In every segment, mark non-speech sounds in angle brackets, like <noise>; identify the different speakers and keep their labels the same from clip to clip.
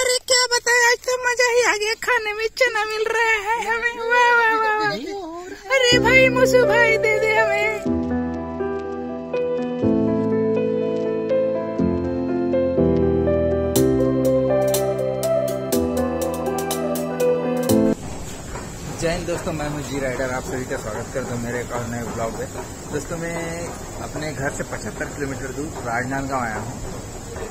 Speaker 1: अरे क्या बताए आज
Speaker 2: तो मज़ा ही आ गया। खाने में चना मिल रहा है हमें। वाह वाह वाह वाह। अरे भाई मुसु भाई दे दे हमें। जय हिंद दोस्तों मैं हूँ जी राइडर आप सभी का स्वागत करता हूँ मेरे एक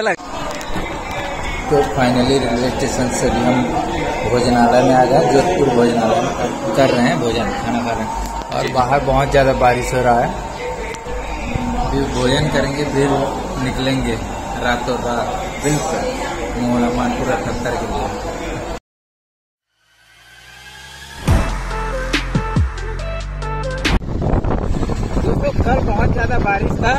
Speaker 2: लगा तो फाइनली रेलवे स्टेशन से भी हम भोजनालय में आ गए जोधपुर भोजनालय में। कर रहे हैं भोजन खाना खा रहे हैं। और बाहर बहुत ज़्यादा बारिश हो रहा है। फिर भोजन करेंगे फिर निकलेंगे रातों रात। बिल्कुल। मोहला मानपुरा खत्तर के लिए। कल बहुत ज़्यादा बारिश था।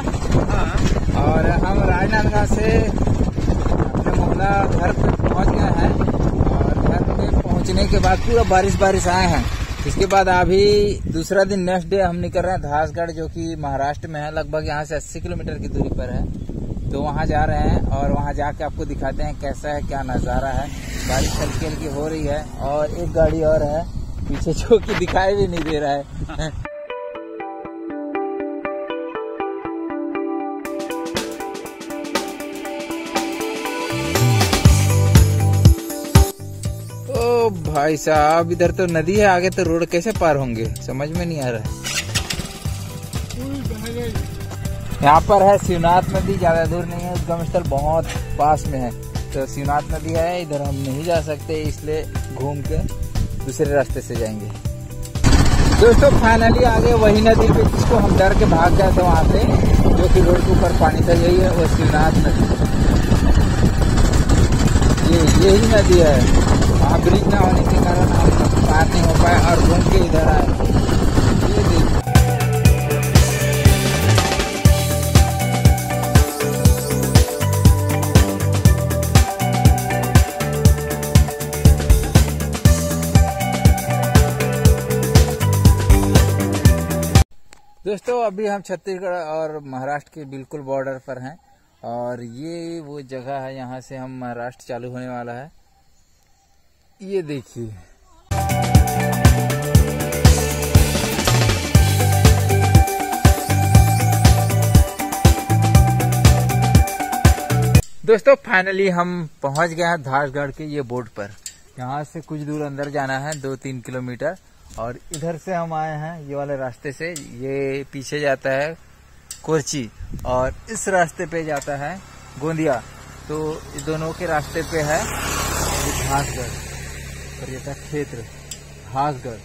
Speaker 2: और हम राजनांदगांव से अपने मोहल्ला घर पे पहुँच गए हैं, और घर पे पहुँचने के बाद पूरा बारिश बारिश आए हैं। इसके बाद अभी दूसरा दिन नेक्स्ट डे हम निकल रहे हैं धासगढ़, जो कि महाराष्ट्र में है, लगभग यहाँ से 80 किलोमीटर की दूरी पर है। तो वहाँ जा रहे हैं और वहाँ जाके आपको दिखाते हैं कैसा है, क्या नज़ारा है। बारिश हल्की हल्की हो रही है और एक गाड़ी और है, पीछे जो कि दिखाई भी नहीं दे रहा है। भाई साहब, इधर तो नदी है, आगे तो रोड कैसे पार होंगे? समझ में नहीं आ रहा है। यहाँ पर है शिवनाथ नदी, ज़्यादा दूर नहीं है उद्गम स्थल बहुत पास में है। तो शिवनाथ नदी है, इधर हम नहीं जा सकते, इसलिए घूम के दूसरे रास्ते से जाएँगे। दोस्तों फाइनली आगे वही नदी पे जिसको हम डर के भाग गए थे वहाँ पे, जो कि रोड के ऊपर पानी था यही है, वो शिवनाथ नदी। ये, यही नदी है। ब्रिज ना होने के कारण हम पार नहीं हो पाए और घूम के इधर आए। दोस्तों, अभी हम छत्तीसगढ़ और महाराष्ट्र के बिल्कुल बॉर्डर पर हैं और ये वो जगह है, यहाँ से हम महाराष्ट्र चालू होने वाला है। ये देखिए। दोस्तों फाइनली हम पहुँच गए हैं धासगढ़ के ये बोर्ड पर। यहाँ से कुछ दूर अंदर जाना है दो तीन किलोमीटर। और इधर से हम आए हैं, ये वाले रास्ते से। ये पीछे जाता है कोरची और इस रास्ते पे जाता है गोंदिया। तो दोनों के रास्ते पे है घासगढ़ पर्यटक क्षेत्र घासगढ़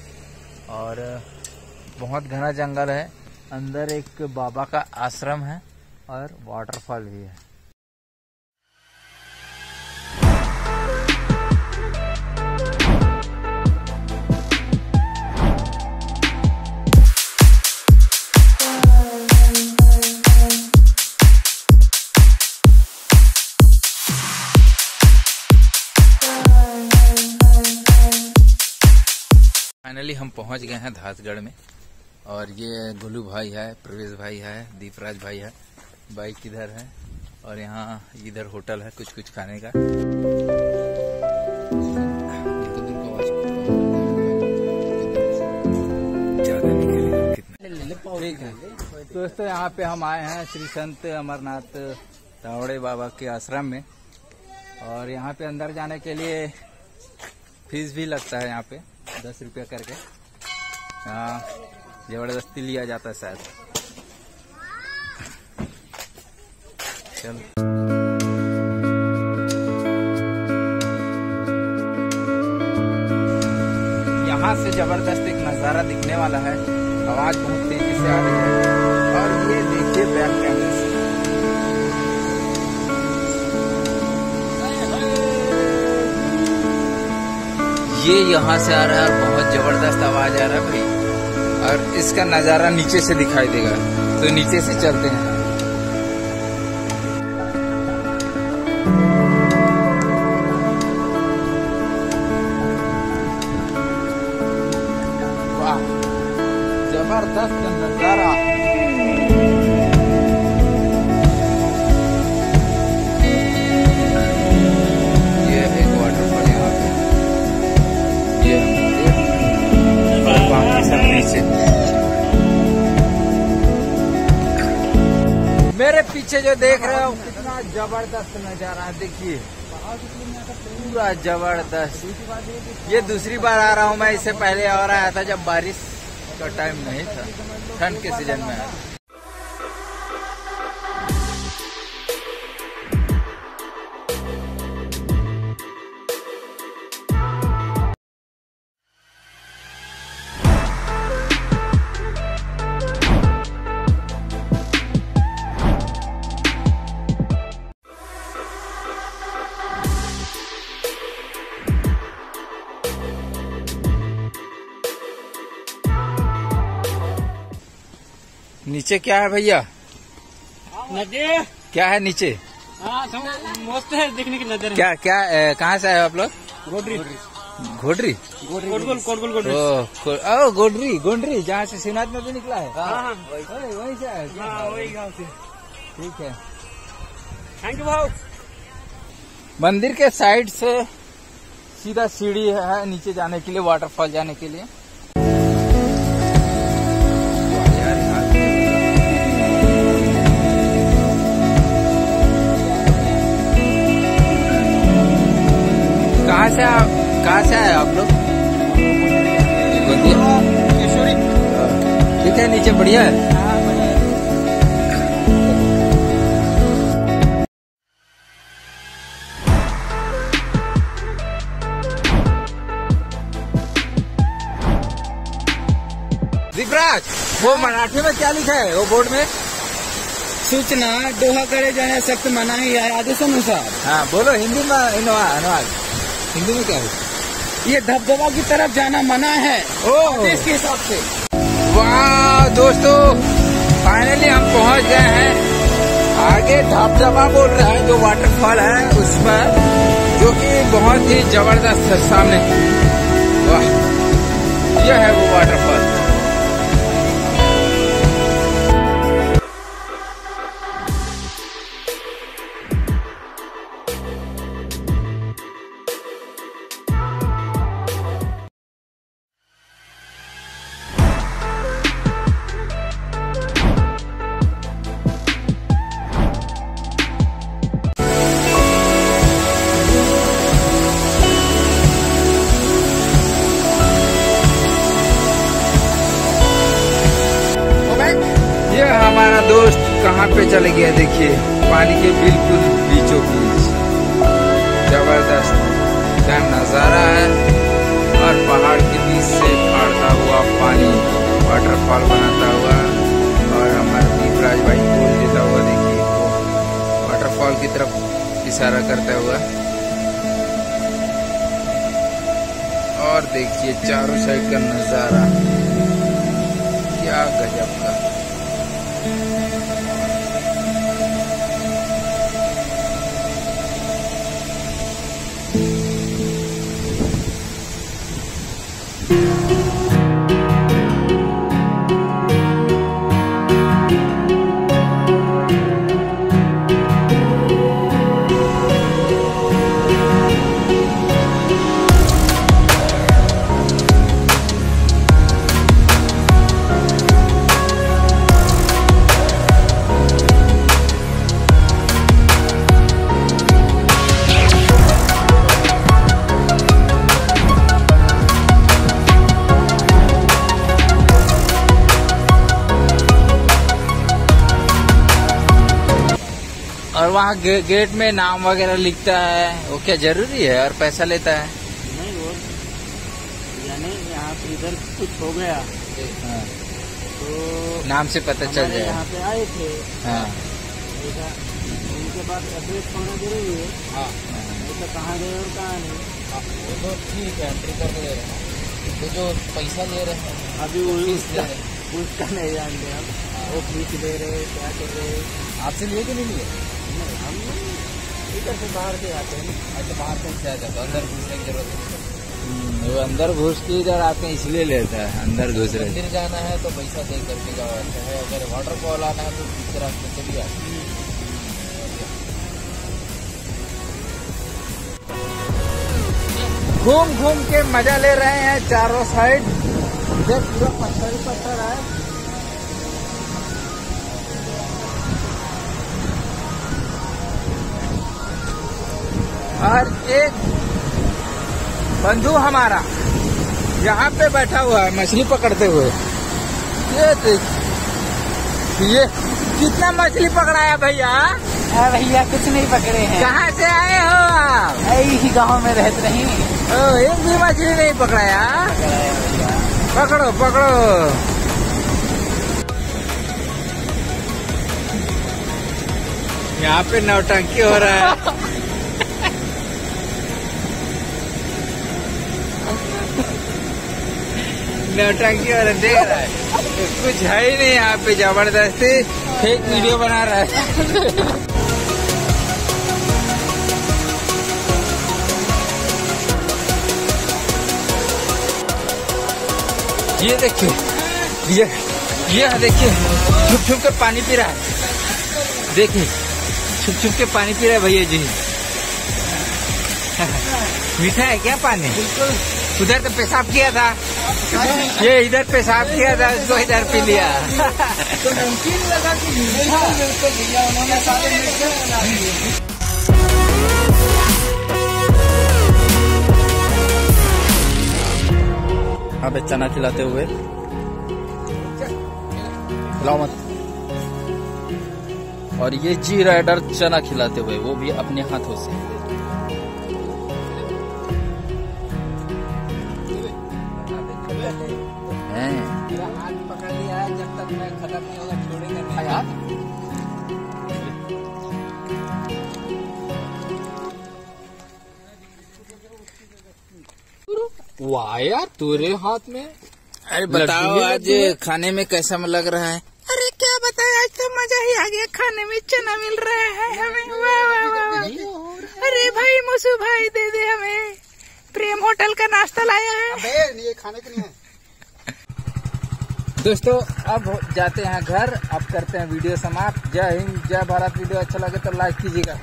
Speaker 2: और, बहुत घना जंगल है। अंदर एक बाबा का आश्रम है और वाटरफॉल भी है। हम पहुँच गए हैं धासगढ़ में। और ये गोलू भाई है, प्रवेश भाई है, दीपराज भाई है, बाइक इधर है और यहाँ इधर होटल है कुछ कुछ खाने का। है दोस्तों, यहाँ पे हम आए हैं श्री संत अमरनाथ तावड़े बाबा के आश्रम में। और यहाँ पे अंदर जाने के लिए फ़ीस भी लगता है यहाँ पे। दस रुपया करके। यहाँ ज़बरदस्ती लिया जाता है शायद। चलो। यहाँ से ज़बरदस्त एक नज़ारा दिखने वाला है। आवाज़ बहुत तेज़ी से आ रही है। और ये देखिए बैक कैमरे ये यहाँ से आ रहा है और बहुत ज़बरदस्त आवाज़ आ रहा है भाई। और इसका नज़ारा नीचे से दिखाई देगा। तो नीचे से चलते हैं। पीछे जो देख रहे हो। कितना ज़बरदस्त नज़ारा है। देखिए पूरा ज़बरदस्त। ये दूसरी बार आ रहा हूँ मैं इससे पहले और आया था जब बारिश का टाइम नहीं था। ठंड के सीज़न में आया नीचे क्या है भैया?
Speaker 1: नदी।
Speaker 2: क्या है नीचे?
Speaker 1: हाँ तो मस्त है देखने की नज़र
Speaker 2: क्या क्या कहाँ से आए आप लोग?
Speaker 1: गोडरी।
Speaker 2: घोडरी
Speaker 1: कोटगुल गोडरी।
Speaker 2: गोडरी जहाँ से शिवनाथ नदी निकला है।
Speaker 1: हाँ हाँ।
Speaker 2: वही से आए
Speaker 1: वही गाँव से।
Speaker 2: ठीक है।
Speaker 1: थैंक यू भाव।
Speaker 2: मंदिर के साइड से सीधा सीढ़ी है नीचे जाने के लिए वाटरफॉल जाने के लिए। कहाँ से आप कहाँ से आए आप लोग? ठीक है नीचे बढ़िया है।
Speaker 1: हाँ
Speaker 2: वो मराठी में क्या लिखा है? वो बोर्ड में?
Speaker 1: सूचना दोहा करे जाने सख्त मनाही है आदेशानुसार
Speaker 2: हाँ बोलो हिंदी में अनुवाद अनुवाद। हिंदी में क्या है
Speaker 1: ये धबधबा की तरफ़ जाना मना है
Speaker 2: ओ।
Speaker 1: आदेश के हिसाब से।
Speaker 2: वाह दोस्तों फाइनली हम पहुँच गए हैं। आगे धबधबा बोल रहा है जो वाटरफॉल है उस पर जो कि बहुत ही ज़बरदस्त है सामने। वाह यह है वो वाटरफॉल कहाँ गया, देखिए, पानी के बिल्कुल बीचों बीच। ज़बरदस्त। क्या नज़ारा है, और पहाड़ के बीच से फाड़ता हुआ पानी वाटरफॉल बनाता हुआ, और हमारा दीपराज भाई बोल देता हुआ देखिए वाटरफॉल की तरफ़ इशारा करता हुआ। और देखिए, चारों साइड का नज़ारा। और वहाँ गे, गेट में नाम वगैरह लिखता है। वो क्या ज़रूरी है? और पैसा लेता है?
Speaker 1: नहीं वो यानी यहाँ पे इधर कुछ हो गया।
Speaker 2: हाँ,
Speaker 1: तो
Speaker 2: नाम से पता चल जाए
Speaker 1: यहाँ पे आए थे।
Speaker 2: हाँ।
Speaker 1: उनके पास एड्रेस होना ज़रूरी है।
Speaker 2: हाँ।
Speaker 1: ऐसा कहाँ गए और कहाँ नहीं।
Speaker 2: हाँ, वो तो ठीक है एंट्री कर दे रहे हैं। तो जो पैसा ले रहे हैं
Speaker 1: अभी वो
Speaker 2: ले
Speaker 1: उसका उसका नहीं जानते हम वो फ़ीस ले रहे क्या कर रहे।
Speaker 2: आपसे लिए कि नहीं लिए?
Speaker 1: हम इधर से बाहर से आते हैं
Speaker 2: अच्छा बाहर से आ जाता अंदर घुसने की ज़रूरत नहीं वो अंदर घुस के इधर आते हैं इसलिए लेता है अंदर घुस रहे मंदिर जाना है तो पैसा दे करके जाओ चाहे अगर वाटरफॉल आना है तो दूसरे रास्ते से भी आते हैं घूम घूम के मज़ा ले रहे हैं चारों साइड इधर पूरा पत्थर ही पत्थर है और एक बंधु हमारा यहाँ पे बैठा हुआ है मछली पकड़ते हुए। ये ये कितना मछली पकड़ाया भैया?
Speaker 1: भैया कुछ नहीं पकड़े हैं।
Speaker 2: कहाँ से आए हो आप?
Speaker 1: गाँव में रहते नहीं
Speaker 2: ओ, एक भी मछली नहीं पकड़ाया? पकड़ो पकड़ो। यहाँ पे नौटंकी हो रहा है। <laughs> नौटंकी हो रहा देख रहा है। कुछ है ही नहीं यहाँ पे, ज़बरदस्ती फेक वीडियो बना रहा है। ये देखिए, ये ये देखिए, छुप छुप के पानी पी रहा है। देखिए, छुप छुप के पानी पी रहा है भैया जी। मीठा है क्या पानी? उधर तो पेशाब किया था। ये इधर पेशाब किया था उसको इधर पी लिया।
Speaker 1: तो नमकीन लगा के बिल्कुल भैया उन्होंने सारे मिर्चे बना दिए
Speaker 2: हाँ बे चना खिलाते हुए। खिलाओ मत। और ये जी राइडर चना खिलाते हुए, वो भी अपने हाथों से। वाह यार तेरे हाथ में?
Speaker 1: अरे
Speaker 2: बताओ आज खाने में कैसा लग रहा है?
Speaker 1: अरे क्या बताए आज तो मज़ा ही आ गया खाने में चना मिल रहा है हमें। वाह वाह वाह वाह। अरे भाई मुसु भाई दे दे हमें। प्रेम होटल का नाश्ता लाया है।
Speaker 3: ये खाने के लिए
Speaker 2: दोस्तों अब जाते हैं घर अब करते हैं वीडियो समाप्त। जय हिंद जय भारत। वीडियो अच्छा लगे तो लाइक कीजिएगा।